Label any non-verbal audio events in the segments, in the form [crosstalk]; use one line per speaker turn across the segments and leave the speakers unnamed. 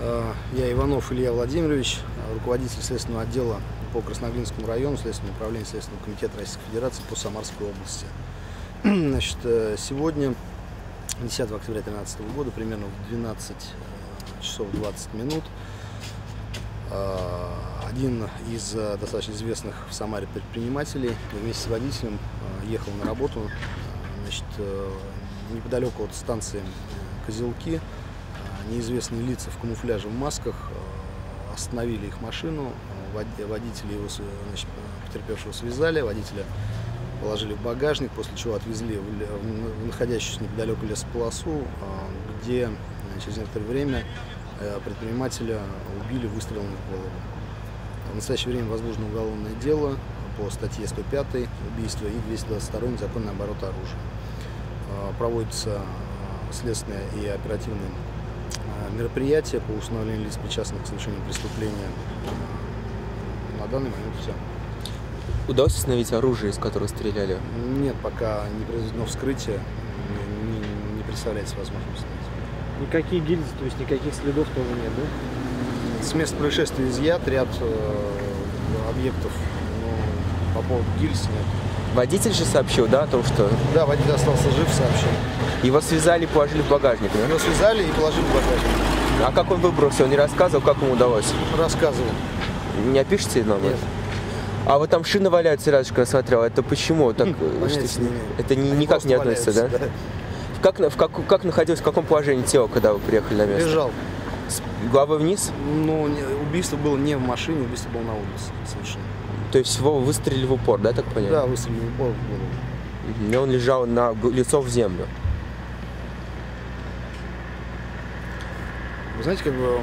Э, Я Иванов Илья Владимирович, руководитель следственного отдела по Красноглинскому району, Следственного управления Следственного комитета Российской Федерации по Самарской области. [clears throat] Значит, э, сегодня, 10 октября 2013 года, примерно в 12 э, часов 20 минут, один из достаточно известных в Самаре предпринимателей вместе с водителем ехал на работу значит, неподалеку от станции Козелки. Неизвестные лица в камуфляже, в масках э, остановили их машину. Вод- Водителя его, значит, потерпевшего связали, водителя положили в багажник, после чего отвезли в, находящуюся неподалеку лесополосу, э, где э, через некоторое время предпринимателя убили выстрелом в голову. В настоящее время возбуждено уголовное дело по статье 105 убийство и 222 незаконный оборот оружия. Проводится э, следственное и оперативное э, мероприятие по установлению лиц, причастных к совершению преступления. На данный момент все.
Удалось установить оружие, из которого стреляли?
Нет, пока не произведено вскрытие, не, не- не представляется возможность.
Никакие гильзы, то есть никаких следов тоже нет, да?
С места происшествия изъят ряд э, объектов, но по поводу гильз нет.
Водитель же сообщил, да, о том, что
Да, водитель остался жив, сообщил.
его связали и положили в багажник, да?
Его связали и положили в багажник.
А как он выбрался? Он не рассказывал, как ему удалось?
Рассказывал.
Не опишите нам?
Нет.
А вот там шины валяются рядышком, я смотрел. Это почему? Так, э, что- это ни- никак не относится, да?
валяются,
Как, в как, как находилось, в каком положении тело, когда вы приехали на место?
Лежал.
С головой вниз?
Но не- убийство было не в машине, убийство было на улице совершенно.
То есть его выстрелили в упор, да, так понятно?
Да, выстрелили в голову.
Мгм. И он лежал на лицо в землю.
Вы знаете, как бы,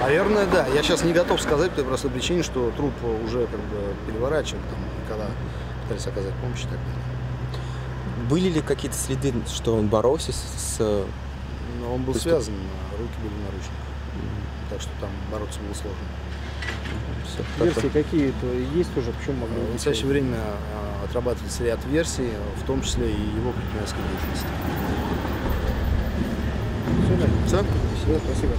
наверное, да. Я сейчас не готов сказать по той простой причине, что труп уже как бы переворачивали, там, когда пытались оказать помощь и так далее.
Были ли какие-то следы, что он боролся с...
Но он был
есть
связан, а руки были в наручниках. Так что там бороться было сложно.
Версии какие-то есть уже, почему могли
В
быть?
настоящее время а, отрабатывается ряд версий, в том числе и его предпринимательской деятельности.
Всё, да?
Все?
Спасибо.